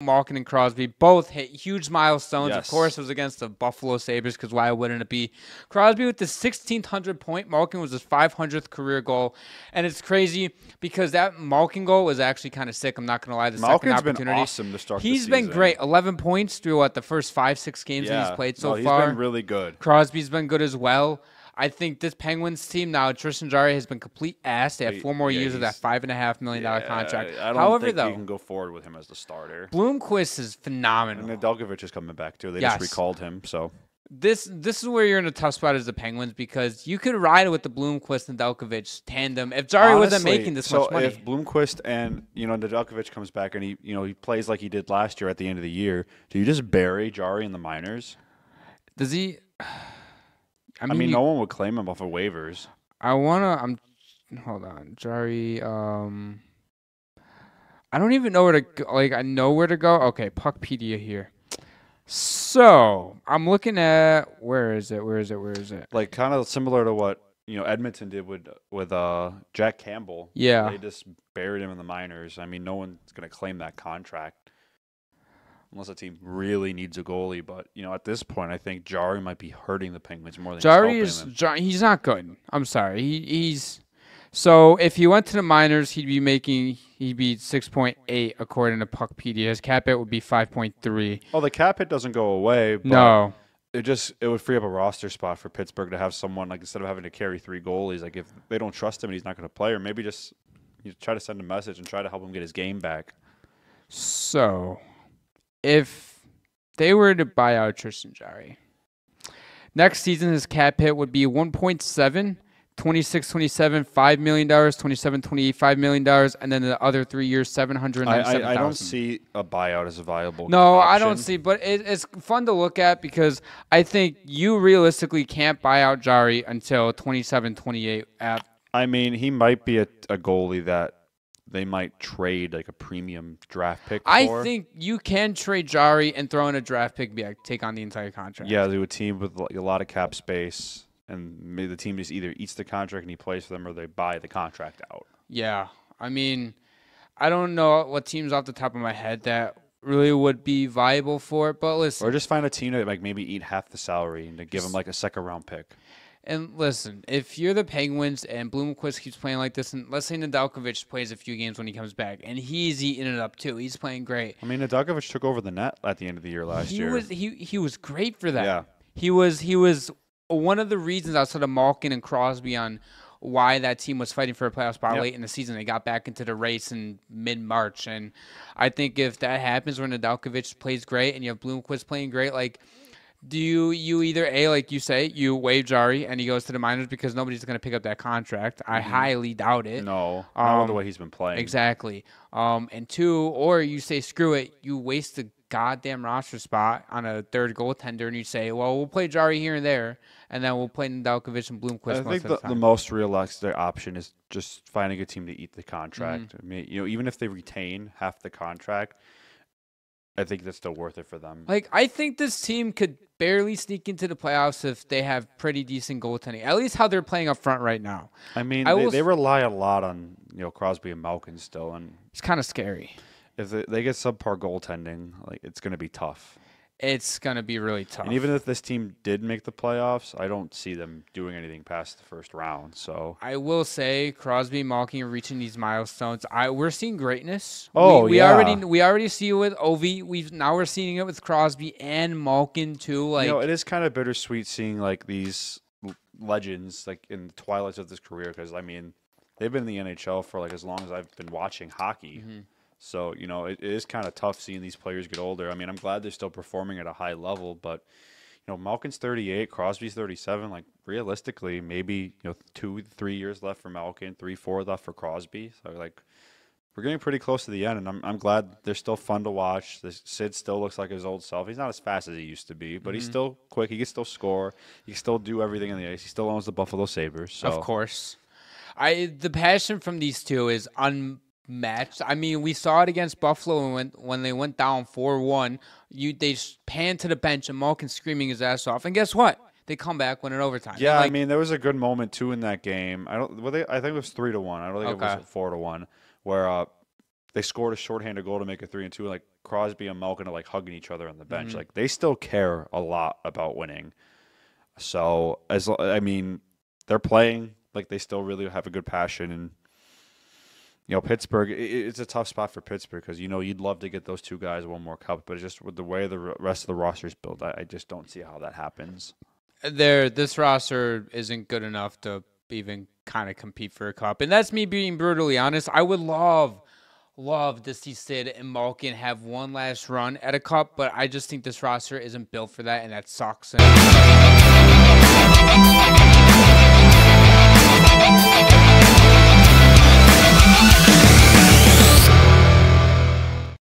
Malkin and Crosby both hit huge milestones. Yes. Of course, it was against the Buffalo Sabres because why wouldn't it be? Crosby with the 1600 point. Malkin was his 500th career goal. And it's crazy because that Malkin goal was actually kind of sick. I'm not going to lie. The Malkin's second been opportunity. awesome to start He's been great. 11 points through what the first five, six games that he's played so no, he's far. He's been really good. Crosby's been good as well. I think this Penguins team now, Tristan Jarry has been complete ass. They have four more yeah, years of that five and a half million dollar Yeah, contract. I don't However, think though, you can go forward with him as the starter. Blomqvist is phenomenal. And Nedeljkovic is coming back too. They Yes. just recalled him, so this this is where you're in a tough spot as the Penguins because you could ride with the Blomqvist and Delkovich tandem if Jarry wasn't making this so much money. if Blomqvist and you know Nedeljkovic comes back and he you know he plays like he did last year at the end of the year, do you just bury Jarry in the minors? Does he? I I mean, mean, you- no one would claim him off of waivers. I wanna. I'm. Hold on, Jarry. Um. I don't even know where to go. Like I know where to go. Okay, Puckpedia here. So I'm looking at where is it? Where is it? Where is it? Like kind of similar to what you know Edmonton did with with uh Jack Campbell. Yeah. they just buried him in the minors. I mean, no one's gonna claim that contract unless a team really needs a goalie. But you know, at this point, I think Jarry might be hurting the Penguins more than Jarry he's is. helping them. Jar- he's not good. I'm sorry. He, he's. So if he went to the minors, he'd be making. He'd be 6.8 according to Puckpedia. His cap hit would be 5.3. Oh, the cap hit doesn't go away. But No. it just it would free up a roster spot for Pittsburgh to have someone like instead of having to carry three goalies, like if they don't trust him and he's not going to play, or maybe just you try to send a message and try to help him get his game back. So, if they were to buy out Tristan Jarry, next season his cap hit would be 1.7, 26 27, $5 million, 27 28, $5 million, and then the other three years, I, 797 I, I don't see a buyout as a viable. No, I don't see, but it, it's fun to look at because I think you realistically can't buy out Jarry until 27 28 at I mean, he might be a, a goalie that they might trade like a premium draft pick. I for. think you can trade Jarry and throw in a draft pick, be like, take on the entire contract. Yeah, they would team with like a lot of cap space, and maybe the team just either eats the contract and he plays for them, or they buy the contract out. Yeah. I mean, I don't know what teams off the top of my head that really would be viable for it, but listen. Or just find a team that like maybe eat half the salary and to give him like a second round pick. And listen, if you're the Penguins and Blomqvist keeps playing like this, and let's say Nedeljkovic plays a few games when he comes back, and he's eating it up too. He's playing great. I mean, Nedeljkovic took over the net at the end of the year last he year. was he he was great for that. Yeah. He was he was one of the reasons outside of Malkin and Crosby on why that team was fighting for a playoff spot Yep. late in the season. They got back into the race in mid March, and I think if that happens when Nedeljkovic plays great and you have Blomqvist playing great, like. Do you you either a like you say you waive Jarry and he goes to the minors because nobody's going to pick up that contract? I highly doubt it. Mm-hmm. no, not with the Um, way he's been playing. Exactly. Um, and two, or you say screw it, you waste the goddamn roster spot on a third goaltender, and you say, well, we'll play Jarry here and there, and then we'll play Nedeljkovic and Blomqvist I think the, the the most realistic option is just finding a team to eat the contract. Mm-hmm. I mean, you know, even if they retain half the contract, I think that's still worth it for them. like I think this team could barely sneak into the playoffs if they have pretty decent goaltending. At least how they're playing up front right now. I mean, I they, they rely a lot on you know Crosby and Malkin still, and It's kind of scary. if they, they get subpar goaltending, like it's going to be tough. It's gonna be really tough. And even if this team did make the playoffs, I don't see them doing anything past the first round. So I will say Crosby, Malkin are reaching these milestones. I we're seeing greatness. Oh, we, we yeah. already we already see it with Ovi. We've now we're seeing it with Crosby and Malkin too. Like you know, it is kind of bittersweet seeing like these legends like in the twilights of this career because I mean they've been in the NHL for like as long as I've been watching hockey. Mm-hmm. So you know it, it is kind of tough seeing these players get older. I mean I'm glad they're still performing at a high level, but you know Malkin's 38, Crosby's 37. Like realistically, maybe you know two three years left for Malkin, three four left for Crosby. So like. We're getting pretty close to the end, and I'm, I'm glad they're still fun to watch. The Sid still looks like his old self. He's not as fast as he used to be, but he's Mm-hmm. still quick. He can still score. He can still do everything in the ice. He still owns the Buffalo Sabres. So. Of course. I the passion from these two is unmatched. I mean, we saw it against Buffalo when when they went down four one. You they panned to the bench and Malkin screaming his ass off, and guess what? They come back, win in overtime. Yeah, I mean there was a good moment too in that game. I don't. Well, they, I think it was three to one. I don't think it was four to one, where uh, they scored a shorthanded goal to make it three and two. Like Crosby and Malkin are like hugging each other on the bench. Mhm. Like they still care a lot about winning. So as I mean, they're playing like they still really have a good passion and. You know, Pittsburgh, it's a tough spot for Pittsburgh because, you know, you'd love to get those two guys one more cup, but just with the way the rest of the roster's built, I, I just don't see how that happens. there this roster isn't good enough to even kind of compete for a cup. And that's me being brutally honest. I would love love to see Sid and Malkin have one last run at a cup, but I just think this roster isn't built for that and that sucks. And